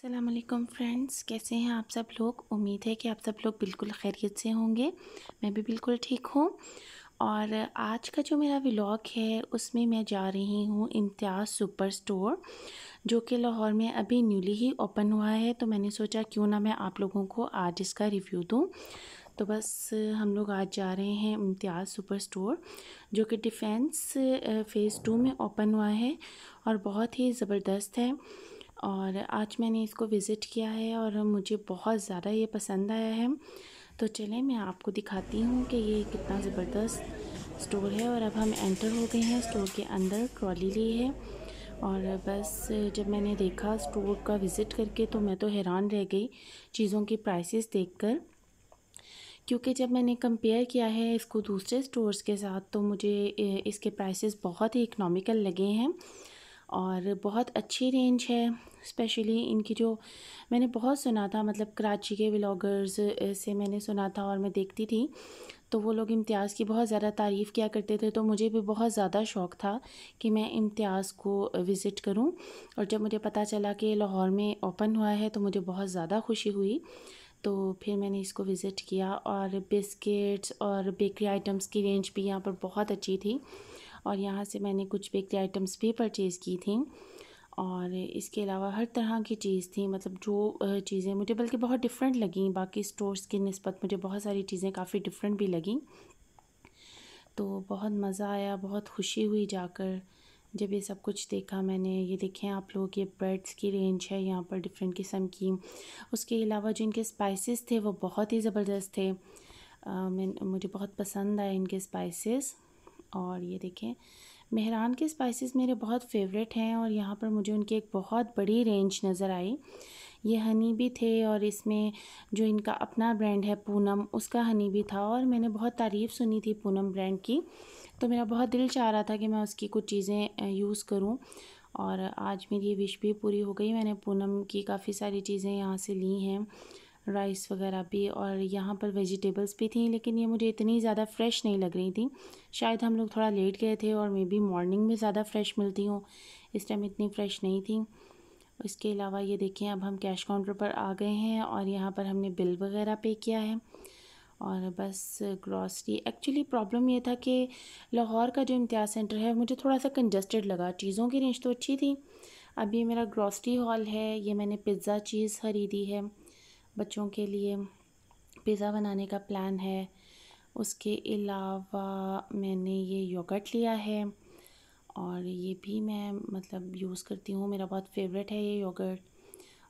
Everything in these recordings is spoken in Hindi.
असलम फ्रेंड्स, कैसे हैं आप सब लोग? उम्मीद है कि आप सब लोग बिल्कुल खैरियत से होंगे। मैं भी बिल्कुल ठीक हूँ। और आज का जो मेरा व्लॉग है, उसमें मैं जा रही हूँ इम्तियाज़ सुपर स्टोर, जो कि लाहौर में अभी न्यूली ही ओपन हुआ है। तो मैंने सोचा, क्यों ना मैं आप लोगों को आज इसका रिव्यू दूँ। तो बस हम लोग आज जा रहे हैं इम्तियाज़ सुपर स्टोर, जो कि डिफेंस फ़ेज़ टू में ओपन हुआ है और बहुत ही ज़बरदस्त है। और आज मैंने इसको विज़िट किया है और मुझे बहुत ज़्यादा ये पसंद आया है। तो चलें, मैं आपको दिखाती हूँ कि ये कितना ज़बरदस्त स्टोर है और अब हम एंटर हो गए हैं स्टोर के अंदर ट्रॉली ली है। और बस जब मैंने देखा स्टोर का विज़िट करके तो मैं तो हैरान रह गई चीज़ों की प्राइसेस देखकर। क्योंकि जब मैंने कंपेयर किया है इसको दूसरे स्टोर्स के साथ तो मुझे इसके प्राइसेस बहुत ही इकनॉमिकल लगे हैं और बहुत अच्छी रेंज है। स्पेशली इनकी जो मैंने बहुत सुना था मतलब कराची के व्लॉगर्स से मैंने सुना था और मैं देखती थी तो वो लोग इम्तियाज़ की बहुत ज़्यादा तारीफ़ किया करते थे तो मुझे भी बहुत ज़्यादा शौक़ था कि मैं इम्तियाज़ को विज़िट करूँ। और जब मुझे पता चला कि लाहौर में ओपन हुआ है तो मुझे बहुत ज़्यादा खुशी हुई तो फिर मैंने इसको विज़िट किया और बिस्किट्स और बेकरी आइटम्स की रेंज भी यहाँ पर बहुत अच्छी थी। और यहाँ से मैंने कुछ बेकरी आइटम्स भी परचेज़ की थी। और इसके अलावा हर तरह की चीज़ थी मतलब जो चीज़ें मुझे बल्कि बहुत डिफरेंट लगी। बाकी स्टोर्स की नस्बत मुझे बहुत सारी चीज़ें काफ़ी डिफरेंट भी लगी। तो बहुत मज़ा आया बहुत खुशी हुई जाकर। जब ये सब कुछ देखा मैंने ये देखें आप लोग ये ब्रेड्स की रेंज है यहाँ पर डिफरेंट किस्म की। उसके अलावा जो इनके स्पाइसेस थे वो बहुत ही ज़बरदस्त थे। आ, मुझे बहुत पसंद आए इनके स्पाइसेस और ये देखें मेहरान के स्पाइसेस मेरे बहुत फेवरेट हैं और यहाँ पर मुझे उनकी एक बहुत बड़ी रेंज नज़र आई। ये हनी भी थे और इसमें जो इनका अपना ब्रांड है पूनम, उसका हनी भी था और मैंने बहुत तारीफ़ सुनी थी पूनम ब्रांड की। तो मेरा बहुत दिल चाह रहा था कि मैं उसकी कुछ चीज़ें यूज़ करूँ और आज मेरी ये विश भी पूरी हो गई। मैंने पूनम की काफ़ी सारी चीज़ें यहाँ से ली हैं। राइस वगैरह भी और यहाँ पर वेजिटेबल्स भी थी, लेकिन ये मुझे इतनी ज़्यादा फ़्रेश नहीं लग रही थी। शायद हम लोग थोड़ा लेट गए थे और मे बी मॉर्निंग में ज़्यादा फ़्रेश मिलती हूँ। इस टाइम इतनी फ़्रेश नहीं थी। इसके अलावा ये देखें अब हम कैश काउंटर पर आ गए हैं और यहाँ पर हमने बिल वगैरह पे किया है। और बस ग्रॉसरी एक्चुअली प्रॉब्लम ये था कि लाहौर का जो इम्तियाज़ सेंटर है, मुझे थोड़ा सा कंजस्टेड लगा। चीज़ों की रेंज तो अच्छी थी। अब ये मेरा ग्रॉसरी हॉल है, ये मैंने पिज़्ज़ा चीज़ ख़रीदी है। बच्चों के लिए पिज़्ज़ा बनाने का प्लान है। उसके अलावा मैंने ये योगर्ट लिया है और ये भी मैं मतलब यूज़ करती हूँ। मेरा बहुत फेवरेट है ये योगर्ट।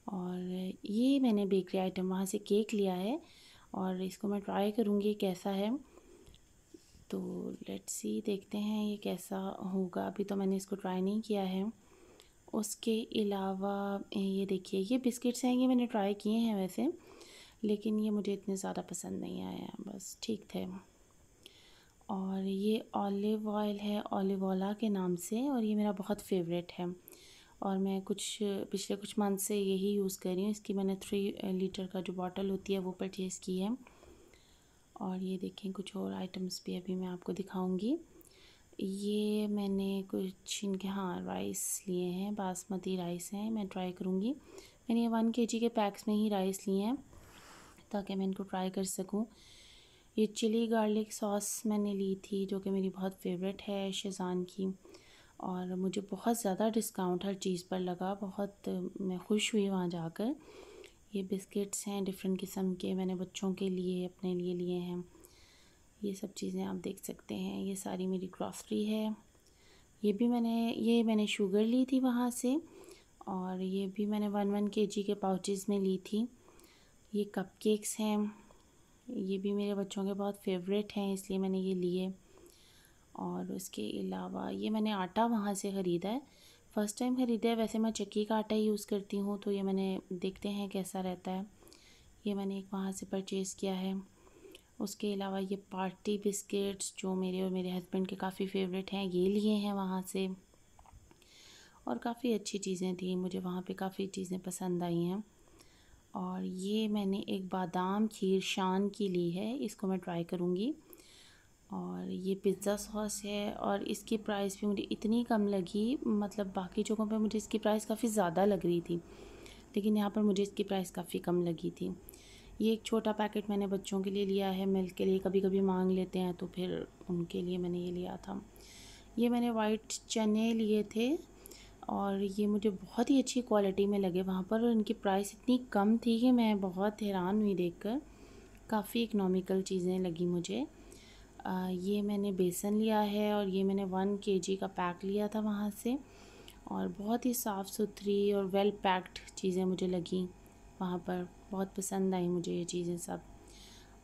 और ये मैंने बेकरी आइटम वहाँ से केक लिया है और इसको मैं ट्राई करूँगी कैसा है। तो लेट्स सी, देखते हैं ये कैसा होगा। अभी तो मैंने इसको ट्राई नहीं किया है। उसके अलावा ये देखिए, ये बिस्किट्स हैं, ये मैंने ट्राई किए हैं वैसे, लेकिन ये मुझे इतने ज़्यादा पसंद नहीं आए हैं, बस ठीक थे। और ये ऑलिव ऑयल है, ऑलिव ओला के नाम से, और ये मेरा बहुत फेवरेट है। और मैं कुछ, पिछले कुछ मंथ से यही यूज़ कर रही हूँ, इसकी मैंने थ्री लीटर का जो बॉटल होती है, वो परचेज़ की है। और ये देखें, कुछ और आइटम्स भी अभी मैं आपको दिखाऊँगी। ये मैंने कुछ इनके हाँ राइस लिए हैं, बासमती राइस हैं, मैं ट्राई करूँगी। मैंने ये वन के जी के पैक्स में ही राइस लिए हैं, ताकि मैं इनको ट्राई कर सकूँ। ये चिली गार्लिक सॉस मैंने ली थी, जो कि मेरी बहुत फेवरेट है शेज़ान की, और मुझे बहुत ज़्यादा डिस्काउंट हर चीज़ पर लगा। बहुत, मैं खुश हुई वहाँ जाकर। ये बिस्किट्स हैं डिफरेंट किस्म के मैंने बच्चों के लिए, अपने लिए लिए हैं। ये सब चीज़ें आप देख सकते हैं। ये सारी मेरी ग्रॉसरी है। ये भी मैंने, ये मैंने शुगर ली थी वहाँ से और ये भी मैंने वन वन के जी के पाउचेज़ में ली थी। ये कपकेक्स हैं। ये भी मेरे बच्चों के बहुत फेवरेट हैं, इसलिए मैंने ये लिए। और उसके अलावा ये मैंने आटा वहाँ से ख़रीदा है। फ़र्स्ट टाइम ख़रीदा है। वैसे मैं चक्की का आटा यूज़ करती हूँ तो ये मैंने देखते हैं कैसा रहता है। ये मैंने एक वहाँ से परचेज़ किया है। उसके अलावा ये पार्टी बिस्किट्स जो मेरे और मेरे हस्बैंड के काफ़ी फेवरेट हैं, ये लिए हैं वहाँ से। और काफ़ी अच्छी चीज़ें थी, मुझे वहाँ पे काफ़ी चीज़ें पसंद आई हैं। और ये मैंने एक बादाम खीर शान की ली है, इसको मैं ट्राई करूँगी। और ये पिज़्ज़ा सॉस है और इसकी प्राइस भी मुझे इतनी कम लगी मतलब बाकी जगहों पे मुझे इसकी प्राइस काफ़ी ज़्यादा लग रही थी, लेकिन यहाँ पर मुझे इसकी प्राइस काफ़ी कम लगी थी। ये एक छोटा पैकेट मैंने बच्चों के लिए लिया है मिल्क के लिए। कभी कभी मांग लेते हैं तो फिर उनके लिए मैंने ये लिया था। ये मैंने वाइट चने लिए थे और ये मुझे बहुत ही अच्छी क्वालिटी में लगे वहाँ पर। इनकी प्राइस इतनी कम थी कि मैं बहुत हैरान हुई देखकर। काफ़ी इकनॉमिकल चीज़ें लगी मुझे। आ, ये मैंने बेसन लिया है और ये मैंने वन के जी का पैक लिया था वहाँ से और बहुत ही साफ़ सुथरी और वेल पैक्ड चीज़ें मुझे लगी वहाँ पर। बहुत पसंद आई मुझे ये चीज़ें सब।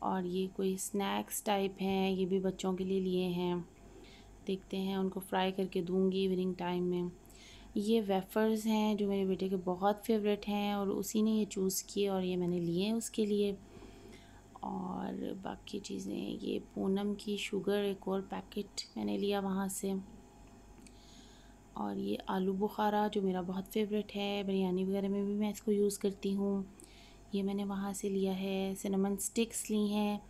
और ये कोई स्नैक्स टाइप हैं, ये भी बच्चों के लिए लिए हैं। देखते हैं, उनको फ्राई करके दूँगी इवनिंग टाइम में। ये वेफ़र्स हैं जो मेरे बेटे के बहुत फेवरेट हैं और उसी ने ये चूज़ किए और ये मैंने लिए उसके लिए। और बाकी चीज़ें, ये पूनम की शुगर एक और पैकेट मैंने लिया वहाँ से। और ये आलू बुखारा जो मेरा बहुत फेवरेट है, बिरयानी वगैरह में भी मैं इसको यूज़ करती हूँ। ये मैंने वहाँ से लिया है सिनेमन स्टिक्स ली हैं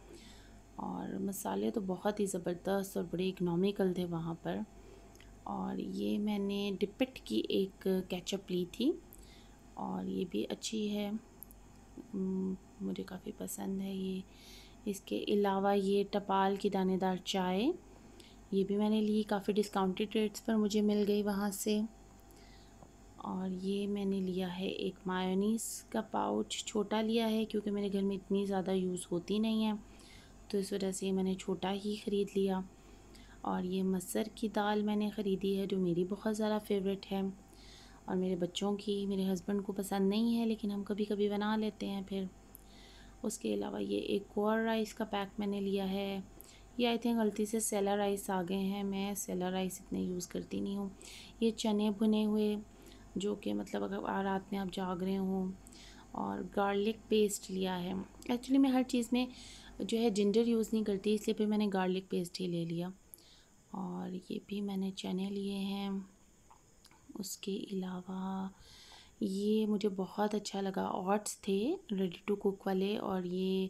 और मसाले तो बहुत ही ज़बरदस्त और बड़े इकनॉमिकल थे वहाँ पर। और ये मैंने डिपिट की एक कैचअप ली थी और ये भी अच्छी है। मुझे काफ़ी पसंद है ये। इसके अलावा ये टपाल की दानेदार चाय, ये भी मैंने ली, काफ़ी डिस्काउंटेड रेट्स पर मुझे मिल गई वहाँ से। और ये मैंने लिया है एक मायोनीस का पाउच छोटा लिया है क्योंकि मेरे घर में इतनी ज़्यादा यूज़ होती नहीं है। तो इस वजह से मैंने छोटा ही ख़रीद लिया। और ये मसर की दाल मैंने ख़रीदी है, जो मेरी बहुत ज़्यादा फेवरेट है। और मेरे बच्चों की, मेरे हस्बैंड को पसंद नहीं है, लेकिन हम कभी कभी बना लेते हैं फिर। उसके अलावा ये एक और राइस का पैक मैंने लिया है। ये आई थिंक गलती से सेला राइस आ गए हैं। मैं सेला राइस इतने यूज़ करती नहीं हूँ। ये चने भुने हुए जो कि मतलब अगर रात में आप जाग रहे हो और गार्लिक पेस्ट लिया है। एक्चुअली मैं हर चीज़ में जो है जिंजर यूज़ नहीं करती, इसलिए फिर मैंने गार्लिक पेस्ट ही ले लिया। और ये भी मैंने चने लिए हैं। उसके अलावा ये मुझे बहुत अच्छा लगा। ऑट्स थे रेडी टू कुक वाले और ये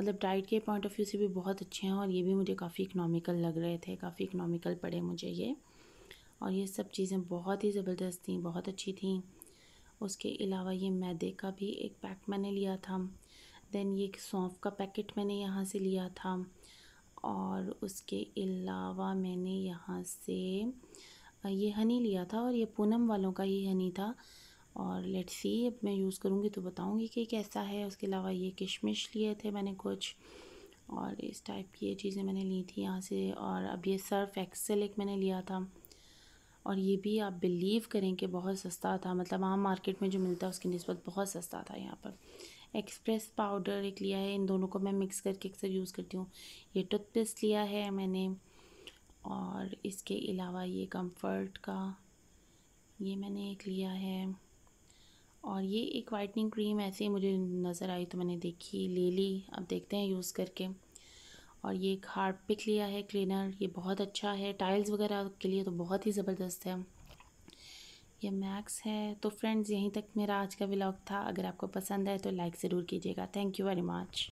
मतलब डाइट के पॉइंट ऑफ़ व्यू से भी बहुत अच्छे हैं और ये भी मुझे काफ़ी इकनॉमिकल लग रहे थे, काफ़ी इकनॉमिकल पड़े मुझे ये। और ये सब चीज़ें बहुत ही ज़बरदस्त थी, बहुत अच्छी थी। उसके अलावा ये मैदे का भी एक पैक मैंने लिया था। देन ये एक सौंफ का पैकेट मैंने यहाँ से लिया था। और उसके अलावा मैंने यहाँ से ये हनी लिया था और ये पूनम वालों का ही हनी था। और लेट्स सी अब मैं यूज़ करूँगी तो बताऊँगी कि कैसा है। उसके अलावा ये किशमिश लिए थे मैंने कुछ। और इस टाइप की ये चीज़ें मैंने ली थी यहाँ से। और अब ये सर्फ एक्सेल एक मैंने लिया था। और ये भी आप बिलीव करें कि बहुत सस्ता था। मतलब आम मार्केट में जो मिलता है, उसकी नस्बत बहुत सस्ता था यहाँ पर। एक्सप्रेस पाउडर एक लिया है, इन दोनों को मैं मिक्स करके अक्सर यूज़ करती हूँ। ये टूथपेस्ट लिया है मैंने और इसके अलावा ये कंफर्ट का ये मैंने एक लिया है। और ये एक वाइटनिंग क्रीम ऐसे ही मुझे नज़र आई तो मैंने देखी, ले ली। अब देखते हैं यूज़ करके। और ये एक हार्ड पिक लिया है, क्लीनर, ये बहुत अच्छा है। टाइल्स वगैरह के लिए तो बहुत ही ज़बरदस्त है। ये मैक्स है। तो फ्रेंड्स, यहीं तक मेरा आज का व्लॉग था। अगर आपको पसंद आए तो लाइक ज़रूर कीजिएगा। Thank you very much.